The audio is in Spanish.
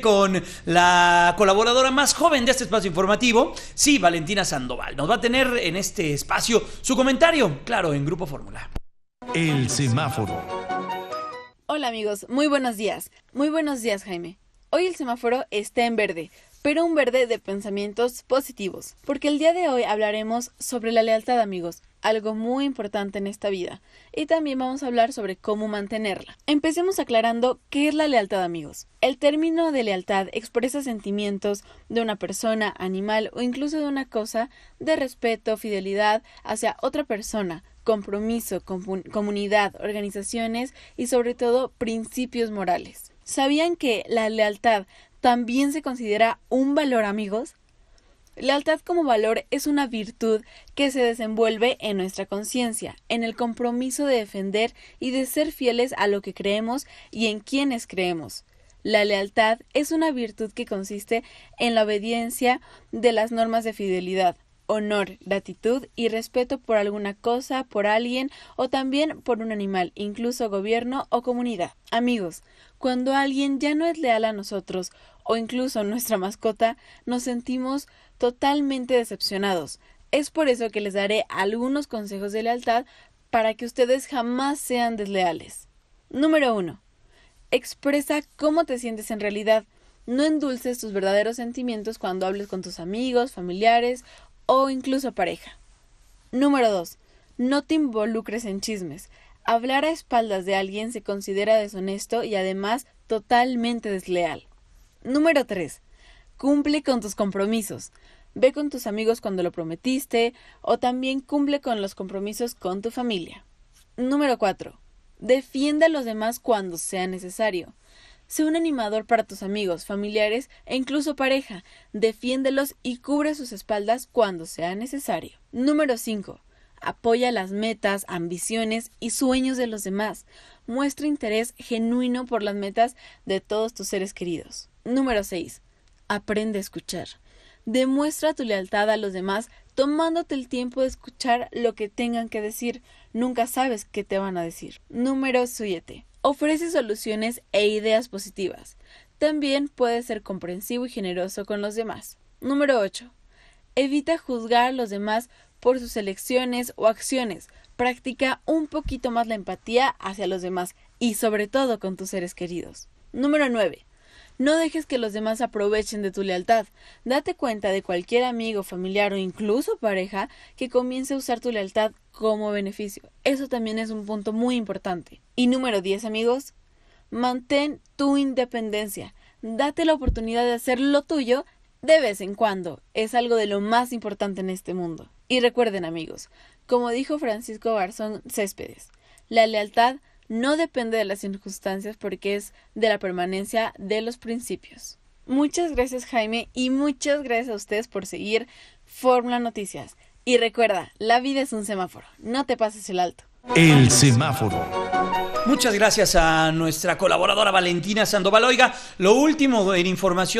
con la colaboradora más joven de este espacio informativo, sí, Valentina Sandoval. Nos va a tener en este espacio su comentario, claro, en Grupo Fórmula. El semáforo. Hola amigos, muy buenos días. Muy buenos días Jaime. Hoy el semáforo está en verde, pero un verde de pensamientos positivos, porque el día de hoy hablaremos sobre la lealtad amigos, algo muy importante en esta vida, y también vamos a hablar sobre cómo mantenerla. Empecemos aclarando qué es la lealtad amigos. El término de lealtad expresa sentimientos de una persona, animal o incluso de una cosa de respeto, fidelidad hacia otra persona, compromiso, comunidad, organizaciones y sobre todo principios morales. ¿Sabían que la lealtad también se considera un valor, amigos? Lealtad como valor es una virtud que se desenvuelve en nuestra conciencia, en el compromiso de defender y de ser fieles a lo que creemos y en quienes creemos. La lealtad es una virtud que consiste en la obediencia de las normas de fidelidad, honor, gratitud y respeto por alguna cosa, por alguien o también por un animal, incluso gobierno o comunidad. Amigos, cuando alguien ya no es leal a nosotros o incluso nuestra mascota, nos sentimos totalmente decepcionados. Es por eso que les daré algunos consejos de lealtad para que ustedes jamás sean desleales. Número 1. Expresa cómo te sientes en realidad. No endulces tus verdaderos sentimientos cuando hables con tus amigos, familiares o incluso pareja. Número 2. No te involucres en chismes. Hablar a espaldas de alguien se considera deshonesto y además totalmente desleal. Número 3. Cumple con tus compromisos. Ve con tus amigos cuando lo prometiste o también cumple con los compromisos con tu familia. Número 4. Defiende a los demás cuando sea necesario. Sé un animador para tus amigos, familiares e incluso pareja. Defiéndelos y cubre sus espaldas cuando sea necesario. Número 5. Apoya las metas, ambiciones y sueños de los demás. Muestra interés genuino por las metas de todos tus seres queridos. Número 6. Aprende a escuchar. Demuestra tu lealtad a los demás tomándote el tiempo de escuchar lo que tengan que decir. Nunca sabes qué te van a decir. Número 7. Ofrece soluciones e ideas positivas. También puede ser comprensivo y generoso con los demás. Número 8. Evita juzgar a los demás por sus elecciones o acciones. Practica un poquito más la empatía hacia los demás y sobre todo con tus seres queridos. Número 9. No dejes que los demás aprovechen de tu lealtad. Date cuenta de cualquier amigo, familiar o incluso pareja que comience a usar tu lealtad como beneficio. Eso también es un punto muy importante. Y número 10, amigos, mantén tu independencia. Date la oportunidad de hacer lo tuyo de vez en cuando. Es algo de lo más importante en este mundo. Y recuerden, amigos, como dijo Francisco Garzón Céspedes, la lealtad no depende de las circunstancias porque es de la permanencia de los principios. Muchas gracias Jaime y muchas gracias a ustedes por seguir Fórmula Noticias. Y recuerda, la vida es un semáforo, no te pases el alto. El semáforo. Muchas gracias a nuestra colaboradora Valentina Sandoval. Oiga, lo último en información.